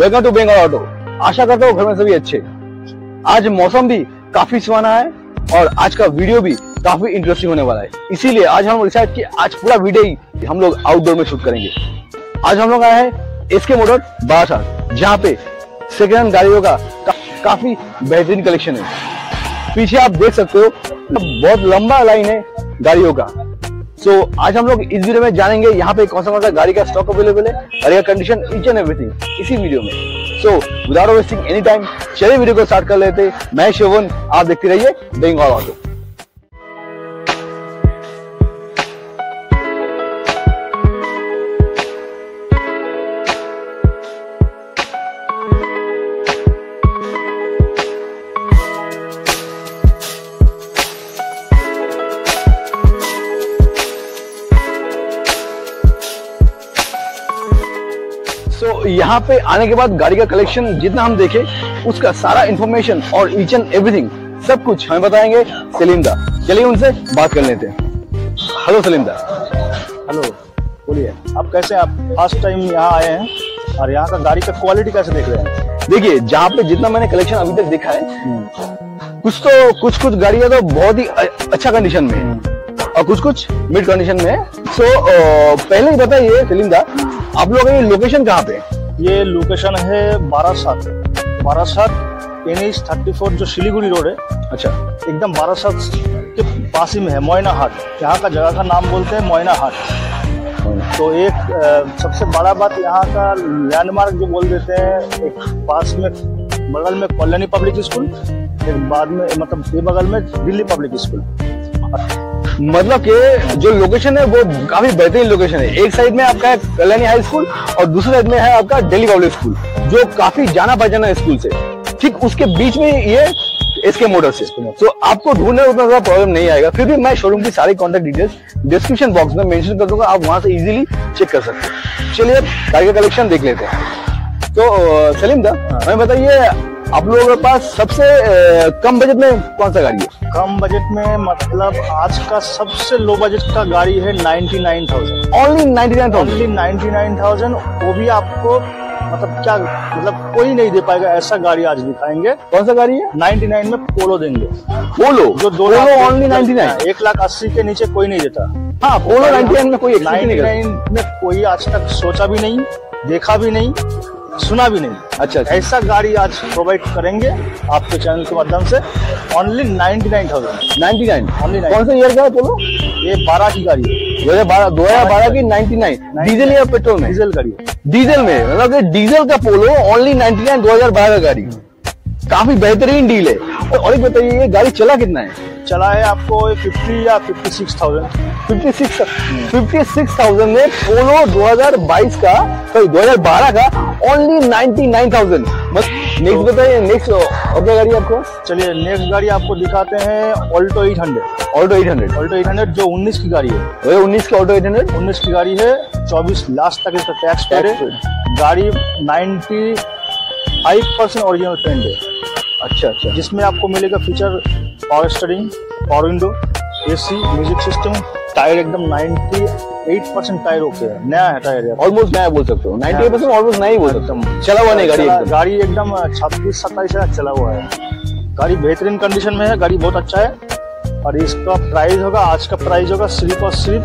Welcome to Bengal auto. आशा करता हूँ घर में सभी अच्छे आज मौसम भी काफ़ी सुहाना है और आज का वीडियो भी काफ़ी इंटरेस्टिंग होने वाला है। इसीलिए आज हम डिसाइड कि आज पूरा वीडियो ही हम लोग आउटडोर में शूट करेंगे। आज हम लोग आए हैं एसके मोटर बारासात जहाँ पे सेकेंड हैंड गाड़ियों का का, काफ़ी बेहतरीन कलेक्शन है। पीछे आप देख सकते हो बहुत लंबा लाइन है गाड़ियों का। सो so, आज हम लोग इस वीडियो में जानेंगे यहाँ पे कौन सा कौन सा गाड़ी का स्टॉक अवेलेबल है और का कंडीशन इच एंड एवरीथिंग इसी वीडियो में so without wasting any time चलिए वीडियो को स्टार्ट कर लेते। मैं शिवन आप देखते रहिए बेंगाल ऑटो यहाँ पे आने के बाद गाड़ी का कलेक्शन जितना हम देखे उसका सारा इंफॉर्मेशन और ईच एंड एवरीथिंग सब कुछ हमें बताएँगे सलीम दा। चलिए उनसे बात कर लेते हैं। हेलो सलीम दा। हेलो बोलिए आप कैसे आप फ़र्स्ट टाइम यहाँ आए हैं और यहाँ का गाड़ी का क्वालिटी कैसे देख रहे हैं? देखिए जहाँ पे जितना मैंने कलेक्शन अभी तक देखा है कुछ तो कुछ कुछ गाड़ियाँ तो बहुत ही अच्छा कंडीशन में है। और कुछ कुछ मिड कंडीशन में है। सो पहले ही बताइए सलीम दा आप लोग ये लोकेशन कहाँ पे ये लोकेशन है Barasat Barasat N H thirty four जो सिलीगुड़ी रोड है अच्छा। एकदम बारासात के पास ही में है मोयना हाट। यहाँ का जगह का नाम बोलते हैं मोयना हाट। तो एक सबसे बड़ा बात यहाँ का लैंडमार्क जो बोल देते हैं एक पास में बगल में कल्याणी पब्लिक स्कूल एक बाद में मतलब ये बगल में दिल्ली पब्लिक स्कूल मतलब के जो लोकेशन है वो काफ़ी बेहतरीन लोकेशन है। एक साइड में आपका है कल्याणी हाई स्कूल और दूसरे साइड में है आपका दिल्ली पब्लिक स्कूल जो काफ़ी जाना पहचाना स्कूल से। ठीक उसके बीच में ये इसके मोटर से तो आपको ढूँढने में उतना ज़्यादा प्रॉब्लम नहीं आएगा। फिर भी मैं शोरूम की सारी कॉन्टेक्ट डिटेल्स डिस्क्रिप्शन बॉक्स में मेंशन कर दूँगा। आप वहाँ से इजीली चेक कर सकते हैं। चलिए गाड़ी का कलेक्शन देख लेते हैं। तो सलीम दा हमें बताइए आप लोगों के पास सबसे कम बजट में कौन सा गाड़ी है? कम बजट में मतलब आज का सबसे लो बजट का गाड़ी है 99,000 only ninety nine thousand only 99,000 वो भी आपको मतलब क्या मतलब कोई नहीं दे पाएगा ऐसा गाड़ी आज दिखाएँगे। कौन सा गाड़ी है? 99 में पोलो देंगे। पोलो जो दो ओनली 99 एक लाख अस्सी के नीचे कोई नहीं देता। हाँ पोलो 99 में कोई करता 99 में कोई आज तक सोचा भी नहीं देखा भी नहीं। सुना भी नहीं। अच्छा अच्छा। ऐसा गाड़ी आज प्रोवाइड करेंगे आपके चैनल के माध्यम से। ओनली 99,000 99 Only 99 कौन सा ईयर का है पोलो ये बारह की गाड़ी है। दो हज़ार बारह दो हज़ार बारह की 99 डीजल या पेट्रोल में? डीजल गाड़ी डीजल में? मतलब डीजल का पोलो ओनली 99 2012 का गाड़ी। काफ़ी बेहतरीन डील है। और एक बताइए ये गाड़ी चला कितना है? चला है आपको फिफ्टी या फिफ्टी सिक्स थाउज़ेंड 56 56,000 में पोलो 2022 का सॉरी 2012 का ओनली 99,000 बस नेक्स्ट बताइए नेक्स्ट और क्या गाड़ी आपको? चलिए नेक्स्ट गाड़ी आपको दिखाते हैं ऑल्टो 800 ऑल्टो 800 ऑल्टो 800 जो 19 की गाड़ी है। 2019 का ऑल्टो 800 19 की गाड़ी है 24 लास्ट तक इसका टैक्स पेड है। गाड़ी 95 परसेंट ओरिजिनल पेंट है। अच्छा अच्छा। जिसमें आपको मिलेगा feature power steering power window AC music system tyre एकदम 98 परसेंट टायर ओके है। नया है टायर ऑलमोस्ट नया बोल सकते हो। 98 परसेंट ऑलमोस्ट नया ही बोल सकते हो। चला हुआ नहीं गाड़ी एकदम। गाड़ी एकदम छब्बीस सत्ताईस हज़ार चला हुआ है। गाड़ी बेहतरीन कंडीशन में है गाड़ी बहुत अच्छा है। और इसका प्राइस होगा आज का प्राइस होगा सिर्फ़ और सिर्फ़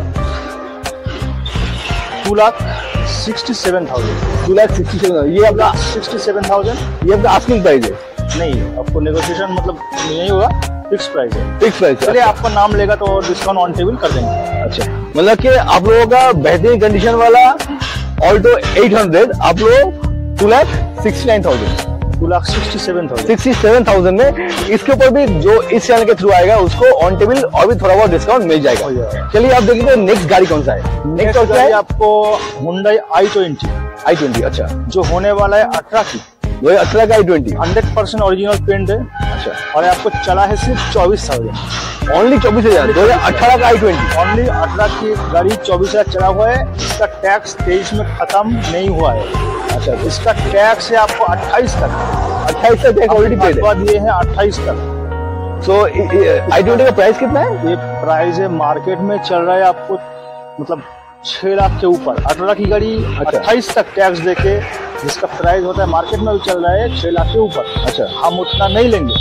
two lakh sixty seven thousand two lakh sixty seven ये आपका सिक्सटी सेवन थाउज़ेंड ये आपका आस्किंग प्राइस है। नहीं आपको नेगोशिएशन मतलब नहीं होगा फिक्स प्राइस है। फिक्स प्राइस चलिए आपका नाम लेगा तो डिस्काउंट ऑन टेबल कर देंगे। अच्छा मतलब कि आप लोगों का बेहतरीन कंडीशन वाला ऑल्टो 800 आप लोग two lakh sixty nine thousand two lakh sixty seven thousand sixty seven thousand में इसके ऊपर भी जो इस चैनल के थ्रू आएगा उसको ऑन टेबल और भी थोड़ा बहुत डिस्काउंट मिल जाएगा। चलिए आप देखिए नेक्स्ट गाड़ी कौन सा है। नेक्स्ट गाड़ी आपको Hyundai I twenty I twenty अच्छा। जो होने वाला है अठारह की हज़ार अठारह का twenty hundred percent original paint है। अच्छा। और ये आपको चला है सिर्फ़ चौबीस थाउज़ेंड ओनली चौबीस हज़ार। दो हज़ार अठारह का आई ट्वेंटी ओनली अठारह की गाड़ी चौबीस हज़ार चला हुआ है। इसका टैक्स तेईस में खत्म नहीं हुआ है। अच्छा। इसका टैक्स है आपको अट्ठाईस तक। अट्ठाईस तक टैक्स ऑलरेडी पेड है। दिए हैं अट्ठाईस तक। सो आई ट्वेंटी का प्राइस कितना है? ये प्राइस है मार्केट में चल रहा है आपको मतलब छह लाख के ऊपर। अठारह की गाड़ी अच्छा। अट्ठाईस तक टैक्स देके जिसका प्राइस होता है मार्केट में भी चल रहा है छह लाख के ऊपर। अच्छा। हम उतना नहीं लेंगे।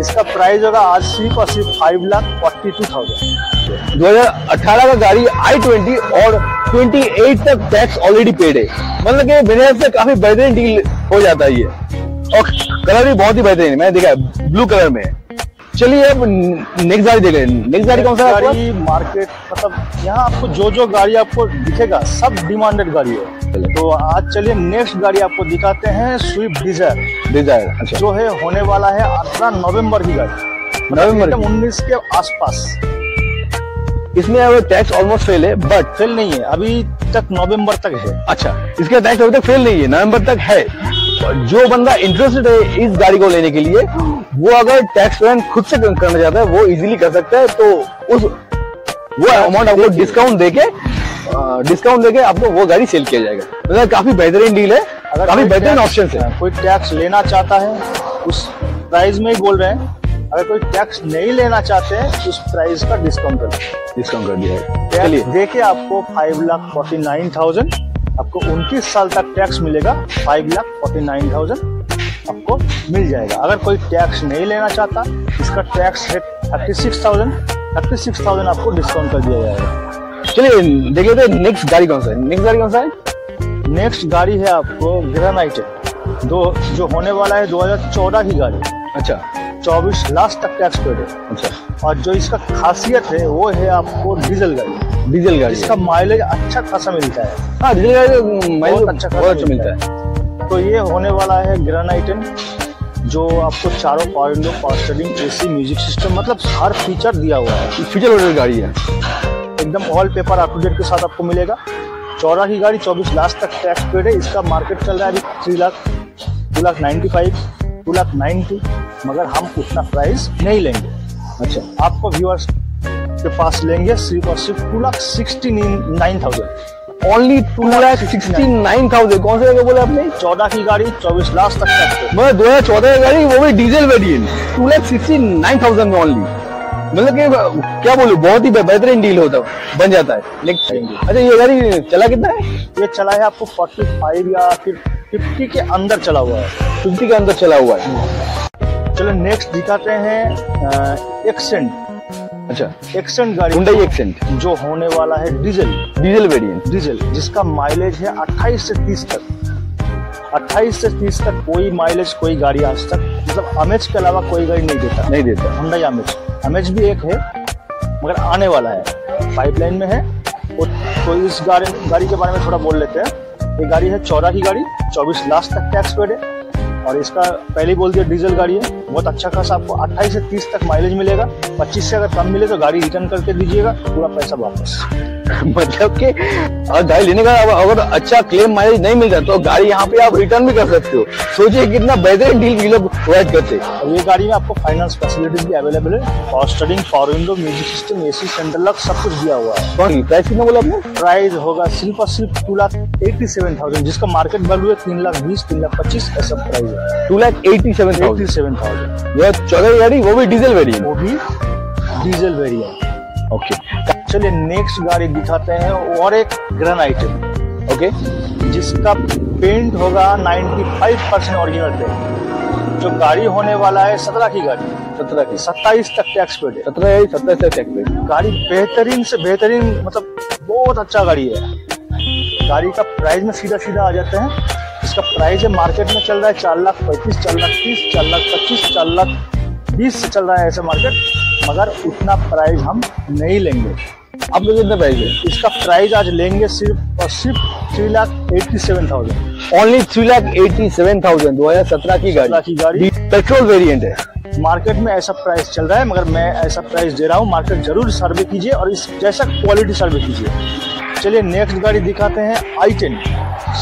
इसका प्राइस होगा आज सिर्फ़ और सिर्फ़ five lakh forty two thousand 2018 का गाड़ी आई ट्वेंटी और 28 तक टैक्स ऑलरेडी पेड है। मतलब कि मेरे हिसाब से काफ़ी बेहतरीन डील हो जाता है ये। और कलर भी बहुत ही बेहतरीन है। मैंने देखा है ब्लू कलर में है। चलिए अब नेक्स्ट गाड़ी देख रहे हैं। नेक्स्ट गाड़ी कौन सा है गाड़ी मार्केट मतलब यहाँ आपको जो जो गाड़ी आपको दिखेगा सब डिमांडेड गाड़ी है। तो आज चलिए नेक्स्ट गाड़ी आपको दिखाते हैं स्विफ्ट डिज़ायर डिज़ायर अच्छा। जो है होने वाला है अठारह नवंबर की गाड़ी। नवंबर की। उन्नीस के आसपास। इसमें अब टैक्स ऑलमोस्ट फेल है बट फेल नहीं है अभी तक नवंबर तक है। अच्छा इसका टैक्स अभी तक फेल नहीं है नवंबर तक है। जो बंदा इंटरेस्टेड है इस गाड़ी को लेने के लिए वो अगर टैक्स पेमेंट खुद से करना चाहता है वो इजीली कर सकता है। तो उस वो अमाउंट आपको डिस्काउंट देके डिस्काउंट देके आपको वो गाड़ी सेल किया जाएगा। मतलब काफ़ी बेहतरीन डील है अगर काफ़ी बेहतरीन ऑप्शन है। कोई टैक्स लेना चाहता है उस प्राइस में ही बोल रहे हैं। अगर कोई टैक्स नहीं लेना चाहते हैं उस प्राइस का डिस्काउंट कर डिस्काउंट कर दिया है। देखिए आपको five lakh forty nine thousand आपको उनतीस साल तक टैक्स मिलेगा five lakh forty nine thousand आपको मिल जाएगा। अगर कोई टैक्स नहीं लेना चाहता इसका टैक्स है thirty six thousand thirty six thousand आपको डिस्काउंट कर दिया जाएगा। चलिए देख लेते हैं नेक्स्ट गाड़ी कौन सा है? नेक्स्ट गाड़ी कौन सा है? नेक्स्ट गाड़ी है आपको ग्रेनाइट दो जो होने वाला है 2014 की गाड़ी। अच्छा। 24 लाख तक टैक्स पेड है। अच्छा। और जो इसका खासियत है वो है आपको डीजल गाड़ी। डीजल गाड़ी जिसका माइलेज अच्छा खासा मिलता है। हाँ डीजल गाड़ी माइलेज अच्छा बहुत अच्छा मिलता है। तो ये होने वाला है ग्रेनाइटन जो आपको चारों power window power steering AC music system मतलब हर फीचर दिया हुआ है। फ्यूचर लोडेड गाड़ी है। एकदम ऑल पेपर अप के साथ आपको मिलेगा। चौदह की गाड़ी चौबीस लाख तक टैक्स पेड है। इसका मार्केट चल रहा है अभी three lakh two lakh ninety five two lakh ninety मगर हम उतना प्राइस नहीं लेंगे। अच्छा। आपको व्यूअर्स के पास लेंगे सिर्फ़ और सिर्फ़ two lakh sixty nine thousand only two lakh sixty nine thousand कौन सा जगह बोला आपने? चौदह की गाड़ी चौबीस लाख तक मतलब दो हज़ार चौदह की गाड़ी वो भी diesel variant two lakh sixty nine thousand में ओनली मतलब कि क्या बोलूँ बहुत ही बेहतरीन डील होता बन जाता है। अच्छा ये गाड़ी चला कितना है? ये चला है आपको फोर्टी फाइव या फिर फिफ्टी के अंदर चला हुआ है। फिफ्टी के अंदर चला हुआ है। चलो नेक्स्ट दिखाते हैं एक्सेंट अच्छा। एक्सेंट गाड़ी। हुंडई एक्सेंट जो होने वाला है डीजल डीजल वेरिएंट डीजल जिसका माइलेज है 28 से 30 तक। 28 से 30 तक कोई माइलेज कोई गाड़ी आज तक मतलब अमेज के अलावा कोई गाड़ी नहीं देता। नहीं देता। हुंडई अमेज अमेज भी एक है मगर आने वाला है। पाइपलाइन में है। और तो इस गाड़ी गाड़ी के बारे में थोड़ा बोल लेते हैं। ये गाड़ी है चौदह की गाड़ी चौबीस लाख तक टैक्स पेड है। और इसका पहले बोल दिया डीजल गाड़ी है। बहुत अच्छा खासा आपको 28 से 30 तक माइलेज मिलेगा। 25 से अगर कम मिले तो गाड़ी रिटर्न करके दीजिएगा, पूरा पैसा वापस। मतलब कि अगर गाड़ी लेने का अगर अच्छा क्लेम माइलेज नहीं मिलता तो गाड़ी यहाँ पे आप रिटर्न भी कर सकते हो। सोचिए कितना बेहतरीन डील ये लोग प्रोवाइड करते। हैं और ये गाड़ी में आपको फाइनेंस फैसिलिटीज़ भी अवेलेबल है power steering power window music system AC central lock सब कुछ दिया हुआ है। कौन प्राइस कितना बोला आपने? प्राइस होगा सिर्फ़ और सिर्फ़ two lakh eighty seven thousand जिसका मार्केट वैल्यू है तीन लाख बीस तीन लाख पच्चीस ऐसा प्राइस है। Two lakh eighty seven eighty seven thousand यह चौदह गाड़ी वो भी डीजल वेरिएंट वो भी डीजल वेरिएंट ओके चलिए नेक्स्ट गाड़ी दिखाते हैं और एक ग्रेनाइट ओके जिसका पेंट होगा 95 परसेंट ऑरिजिनल पेंट जो गाड़ी होने वाला है सत्रह की गाड़ी सत्रह की सत्ताईस तक टैक्स पेड है। सत्रह है सत्तर से टैक्स पे गाड़ी बेहतरीन से बेहतरीन मतलब बहुत अच्छा गाड़ी है। गाड़ी का प्राइस में सीधा सीधा आ जाते हैं। इसका प्राइस है मार्केट में चल रहा है चार लाख पैंतीस चार लाख तीस चार लाख पच्चीस चार लाख बीस से चल रहा है ऐसा मार्केट मगर उतना प्राइस हम नहीं लेंगे। आप लोग कितने प्राइस है इसका प्राइस आज लेंगे सिर्फ़ और सिर्फ़ three lakh eighty seven thousand only three lakh eighty seven thousand दो हज़ार सत्रह की 17 की गाड़ी। गाड़ी पेट्रोल वेरिएंट है। मार्केट में ऐसा प्राइस चल रहा है मगर मैं ऐसा प्राइस दे रहा हूँ मार्केट ज़रूर सर्वे कीजिए और इस जैसा क्वालिटी सर्वे कीजिए। चलिए नेक्स्ट गाड़ी दिखाते हैं आई टेन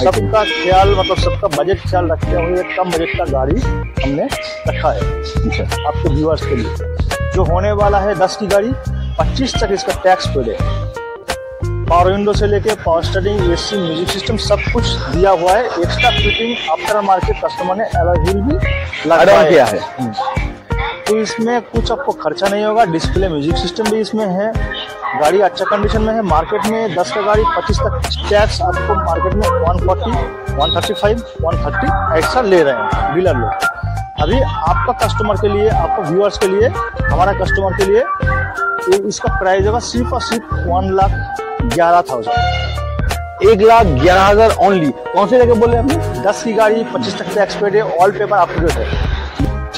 सबका ख्याल मतलब सबका बजट ख्याल रखते हुए कम बजट का गाड़ी हमने रखा है। अच्छा। आपके व्यूअर्स के लिए। जो होने वाला है दस की गाड़ी पच्चीस तक इसका टैक्स पेड है पावर विंडो से लेके power steering AC music system सब कुछ दिया हुआ है। Extra fitting after market customer ने अलग व्हील भी लगाया किया है। हम्म। तो इसमें कुछ आपको खर्चा नहीं होगा। डिस्प्ले म्यूज़िक सिस्टम भी इसमें है। गाड़ी अच्छा कंडीशन में है। मार्केट में 10 का गाड़ी 25 तक टैक्स आपको मार्केट में 140, 135, 130 ऐसा ले रहे हैं डीलर लोग। अभी आपका कस्टमर के लिए आपका व्यूअर्स के लिए हमारा कस्टमर के लिए इसका प्राइस होगा सिर्फ़ और सिर्फ़ वन लाख ग्यारह थाउज़ेंड एक लाख ग्यारह हज़ार ओनली कौन से जगह बोले आपने दस की गाड़ी पच्चीस तक टैक्स पेड है ऑल पेपर अप टू है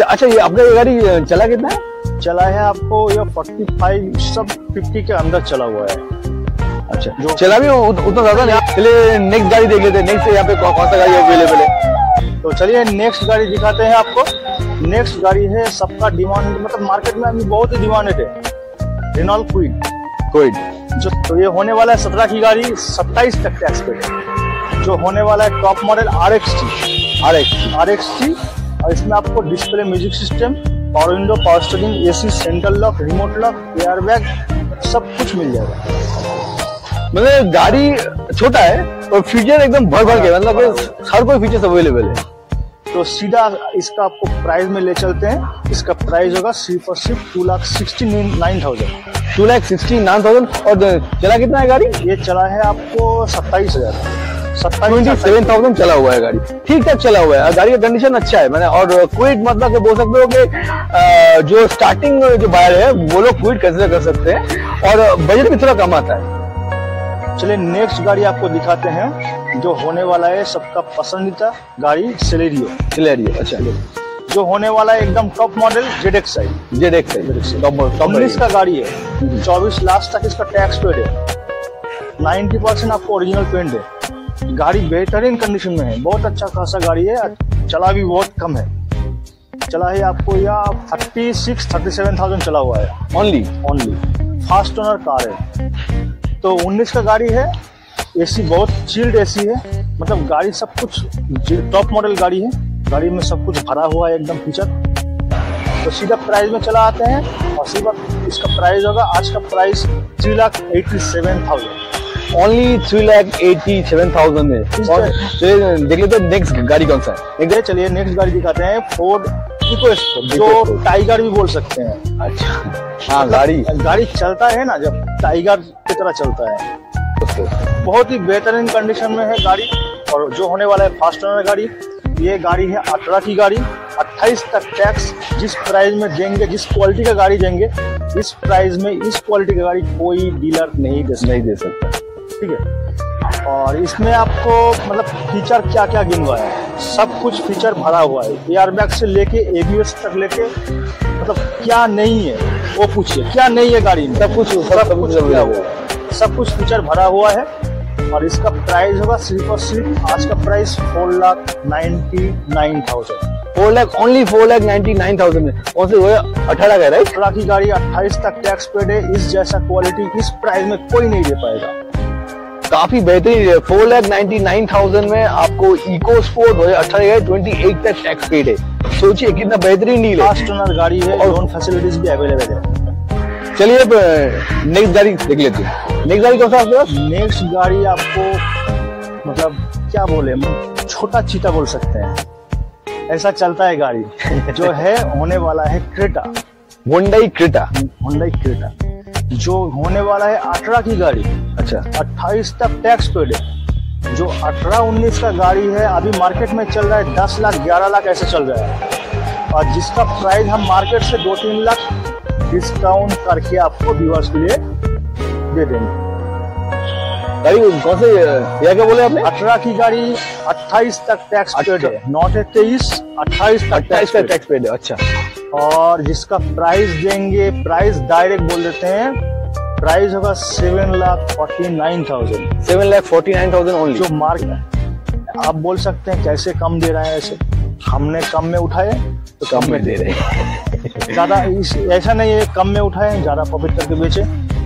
अच्छा ये आपका ये गाड़ी चला कितना है? चला है आपको ये 45 सब 50 के अंदर चला हुआ है। अच्छा जो- चला भी उत- उतना ज़्यादा नहीं। चलिए नेक्स्ट गाड़ी देख लेते हैं नेक्स्ट यहाँ पे कौन कौन सा गाड़ी अवेलेबल है? तो चलिए नेक्स्ट गाड़ी दिखाते हैं आपको। नेक्स्ट गाड़ी है सबका डिमांड मतलब मार्केट में अभी बहुत ही डिमांडेड है। रेनॉल्ट क्वीन कोई जो तो ये होने वाला है सत्रह की गाड़ी सत्ताईस तक टैक्स है जो होने वाला है top model R X T R X T R X T और इसमें आपको display music system power window power steering AC central lock remote lock air bag सब कुछ मिल जाएगा। मतलब गाड़ी छोटा है और फीचर एकदम भर भर के मतलब हर कोई फीचर अवेलेबल है। तो सीधा इसका आपको प्राइस में ले चलते हैं। इसका प्राइस होगा सिर्फ़ और सिर्फ़ two lakh sixty nine thousand. Two lakh sixty nine thousand. और चला कितना है गाड़ी? ये चला है आपको सत्ताईस हज़ार। सत्ताईस सेवन थाउज़ेंड चला हुआ है गाड़ी। ठीक ठाक चला हुआ है। गाड़ी का कंडीशन अच्छा है। मैंने और क्विट मतलब बोल सकते हो कि जो स्टार्टिंग जो बायर है वो लोग क्विट कंसिडर कर सकते हैं। और बजट भी थोड़ा कम आता है। चलिए नेक्स्ट गाड़ी आपको दिखाते हैं जो होने वाला है सबका पसंदीदा गाड़ी सेलेरियो सिलेरियो अच्छा। जो होने वाला है एकदम top model Z X I Z X उन्नीस का गाड़ी है चौबीस लाख तक इसका टैक्स पेड है। नाइन्टी परसेंट आपको ओरिजिनल पेंट है। गाड़ी बेहतरीन कंडीशन में है बहुत अच्छा खासा गाड़ी है चला भी बहुत कम है। चला है आपको या thirty six thirty seven thousand चला हुआ है। Only only first owner car है। तो 19 का गाड़ी है एसी बहुत चिल्ड एसी है। मतलब गाड़ी सब कुछ टॉप मॉडल गाड़ी है। गाड़ी में सब कुछ भरा हुआ है एकदम फीचर तो सीधा प्राइस में चला आते हैं और सीधा इसका प्राइस होगा आज का price three lakh eighty seven thousand only three lakh eighty seven thousand है। और देख लेते हैं नेक्स्ट गाड़ी कौन सा है? चलिए नेक्स्ट गाड़ी दिखाते हैं फोर्ड स्पोर्ट जो टाइगर भी बोल सकते हैं। अच्छा। हाँ गाड़ी। गाड़ी चलता है ना जब टाइगर की तरह चलता है। बहुत ही बेहतरीन कंडीशन में है गाड़ी और जो होने वाला है फास्ट ओनर गाड़ी ये गाड़ी है अठारह की गाड़ी। 28 तक टैक्स जिस प्राइस में देंगे जिस क्वालिटी का गाड़ी देंगे इस प्राइस में इस क्वालिटी की गाड़ी कोई डीलर नहीं दे नहीं दे सकता। ठीक है? और इसमें आपको मतलब फीचर क्या क्या गिनवाया है? सब कुछ फीचर भरा हुआ है। एयर बैग से लेके एबीएस तक लेके मतलब क्या नहीं है वो पूछिए। क्या नहीं है गाड़ी में? सब कुछ सब, कुछ available हुआ है। सब कुछ फीचर भरा हुआ है और इसका प्राइस होगा सिर्फ़ और सिर्फ़ आज का price four lakh ninety nine thousand four lakh only four lakh ninety nine thousand में कौन से अठारह का राइट अठारह की गाड़ी अट्ठाईस तक टैक्स पेड है। इस जैसा क्वालिटी इस प्राइस में कोई नहीं दे पाएगा। काफ़ी बेहतरीन है। Four lakh ninety nine thousand में आपको इको स्पोर्ट हो अठारह ट्वेंटी एट तक टैक्स पेड है। सोचिए कितना बेहतरीन डील है। गाड़ी है और- लोन फैसिलिटीज़ भी अवेलेबल है। चलिए अब नेक्स्ट गाड़ी देख लेते हैं। नेक्स्ट गाड़ी कौन सा आपके पास? नेक्स्ट गाड़ी आपको मतलब क्या बोले छोटा चीता बोल सकते हैं। ऐसा चलता है गाड़ी। जो है होने वाला है Creta. Hyundai Creta Hyundai Creta जो होने वाला है अठारह की गाड़ी। अच्छा। 28 तक टैक्स पेड है जो 18 19 का गाड़ी है अभी मार्केट में चल रहा है 10 लाख 11 लाख ऐसे चल रहा है। और जिसका प्राइस हम मार्केट से दो तीन लाख डिस्काउंट करके आपको व्यूअर्स के लिए दे देंगे। गाड़ी कौन से क्या क्या बोले आपने? अठारह की गाड़ी 28 तक टैक्स पेड है। नॉट है तेईस अट्ठाईस तक अट्ठाईस टैक्स पेड है अच्छा। और जिसका प्राइस देंगे प्राइस डायरेक्ट बोल देते हैं प्राइस होगा seven lakh forty nine thousand. Seven lakh forty nine thousand only जो मार्क आप बोल सकते हैं कैसे कम दे रहे हैं ऐसे। हमने कम में उठाए तो कम में दे रहे हैं। ज़्यादा ऐसा नहीं है कम में उठाए ज़्यादा प्रॉफिट करके बेचे।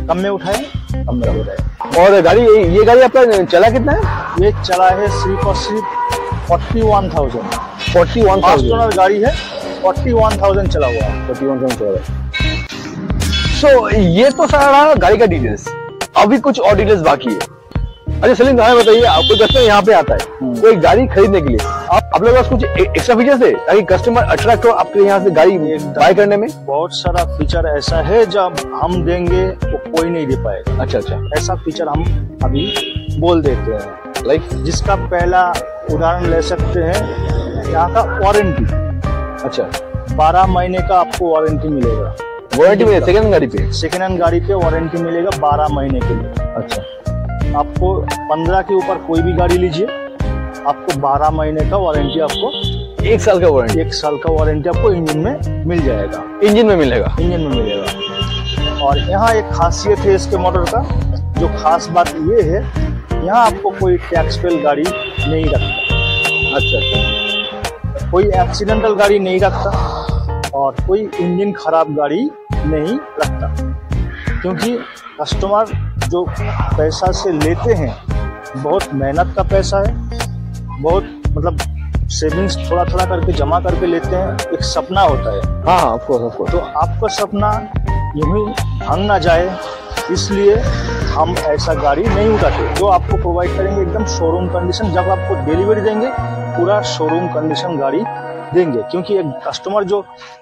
कम में उठाए कम में उठाए। और गाड़ी ये गाड़ी आपका चला कितना है? ये चला है सिर्फ़ और सिर्फ़ forty one thousand. Forty one thousand. गाड़ी है। फोर्टी वन थाउज़ेंड चला हुआ है। फोर्टी वन थाउज़ेंड सो ये तो सारा गाड़ी का डिटेल्स अभी कुछ और डिटेल्स बाकी है। अच्छा सलीम हमें बताइए आपको कस्टमर यहाँ पे आता है। हम्म। कोई गाड़ी खरीदने के लिए। आप आप लोगों पास कुछ एक्स्ट्रा फीचर्स है ताकि कस्टमर अट्रैक्ट हो आपके यहाँ से गाड़ी बाय करने में? बहुत सारा फीचर ऐसा है जब हम देंगे वो कोई नहीं दे पाएगा। अच्छा अच्छा। ऐसा फीचर हम अभी बोल देते हैं। लाइक जिसका पहला उदाहरण ले सकते हैं यहाँ का वारंटी अच्छा। 12 महीने का आपको वारंटी मिलेगा। वारंटी में सेकंड गाड़ी पे? सेकेंड हैंड गाड़ी पे वारंटी मिलेगा 12 महीने के लिए। अच्छा। आपको 15 के ऊपर कोई भी गाड़ी लीजिए। आपको 12 महीने का वारंटी आपको एक साल का वारंटी एक साल का वारंटी आपको इंजन में मिल जाएगा। इंजन में मिलेगा? इंजन में मिलेगा। और यहाँ एक खासियत है इसके मॉडल का। जो खास बात ये है यहाँ आपको कोई टैक्स पेल गाड़ी नहीं रखता। अच्छा अच्छा। कोई एक्सीडेंटल गाड़ी नहीं रखता और कोई इंजन खराब गाड़ी नहीं रखता। क्योंकि कस्टमर जो पैसा से लेते हैं बहुत मेहनत का पैसा है बहुत मतलब सेविंग्स थोड़ा थोड़ा करके जमा करके लेते हैं एक सपना होता है। हाँ हाँ ऑफ़ कोर्स ऑफ़ कोर्स तो आपका सपना यूँ ही भंग ना जाए इसलिए हम ऐसा गाड़ी नहीं उठाते। जो आपको प्रोवाइड करेंगे एकदम शोरूम कंडीशन जब आपको डिलीवरी देंगे पूरा शोरूम कंडीशन गाड़ी देंगे क्योंकि एक कस्टमर जो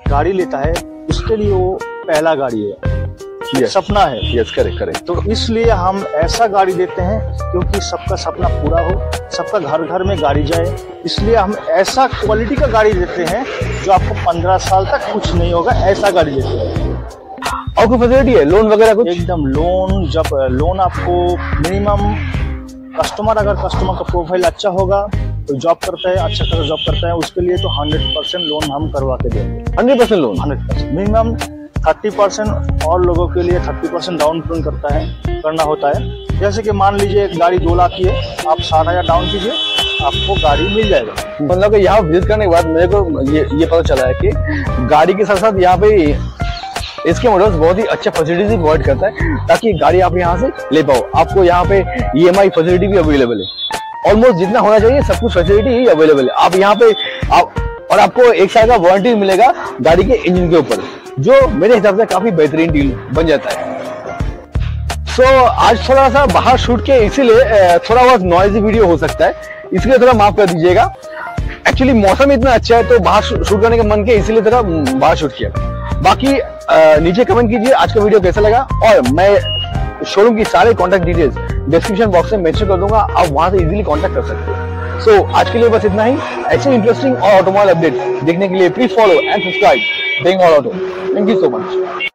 गाड़ी लेता है उसके लिए वो पहला गाड़ी है। Yes. सपना है। यस करेक्ट करेक्ट तो इसलिए हम ऐसा गाड़ी देते हैं क्योंकि सबका सपना पूरा हो सबका घर घर में गाड़ी जाए। इसलिए हम ऐसा क्वालिटी का गाड़ी देते हैं जो आपको पंद्रह साल तक कुछ नहीं होगा ऐसा गाड़ी देते हैं। और कोई फैसिलिटी है? लोन वगैरह कुछ? एकदम लोन जब लोन आपको मिनिमम कस्टमर अगर कस्टमर का प्रोफ़ाइल अच्छा होगा तो जॉब करता है अच्छा खासा जॉब करता है उसके लिए तो हंड्रेड परसेंट लोन हम करवा के देंगे। Hundred percent loan hundred percent minimum thirty percent और लोगों के लिए थर्टी परसेंट डाउन पेमेंट करता है करना होता है। जैसे कि मान लीजिए एक गाड़ी दो लाख की है आप साठ हज़ार डाउन कीजिए आपको गाड़ी मिल जाएगा। मतलब कि यहाँ विज़िट करने के बाद मेरे को ये ये पता चला है कि गाड़ी के साथ साथ यहाँ पे इसके मॉडल्स बहुत ही अच्छा फैसिलिटीज़ प्रोवाइड करता है ताकि गाड़ी आप यहाँ से ले पाओ। आपको यहाँ पे ई एम आई फैसिलिटी भी अवेलेबल है। ऑलमोस्ट जितना होना चाहिए सब कुछ फैसिलिटी ही अवेलेबल है। आप यहाँ पे आप और आपको एक साल का वारंटी मिलेगा गाड़ी के इंजन के ऊपर जो मेरे हिसाब से काफ़ी बेहतरीन डील बन जाता है। सो so, आज थोड़ा सा बाहर शूट के इसीलिए थोड़ा बहुत नॉइजी वीडियो हो सकता है। इसलिए थोड़ा माफ़ कर दीजिएगा। एक्चुअली मौसम इतना अच्छा है तो बाहर शूट करने का मन किया इसीलिए थोड़ा बाहर शूट किया। बाकी नीचे कमेंट कीजिए आज का वीडियो कैसा लगा और मैं शोरूम की सारे कॉन्टैक्ट डिटेल्स डिस्क्रिप्शन बॉक्स में मेंशन कर दूँगा। आप वहाँ से इजिली कॉन्टैक्ट कर सकते हो। सो so, आज के लिए बस इतना ही। ऐसे इंटरेस्टिंग और ऑटोमोबाइल अपडेट देखने के लिए please follow and subscribe Bengal auto thank you so much